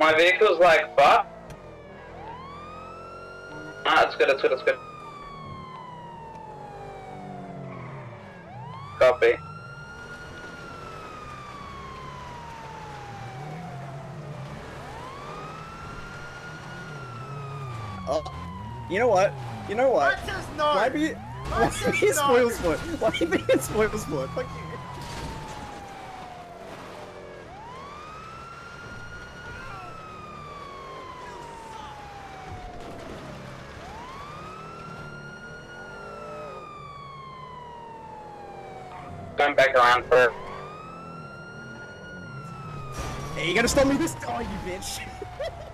My vehicle's like fuck. Ah, it's good, it's good, it's good. Copy. Oh, you know what? You know what? What says no? Why be why says be a no? spoil sport? Why be a spoil sport? Fuck you. Going back around for Hey, you gotta stop me this. Oh, you bitch.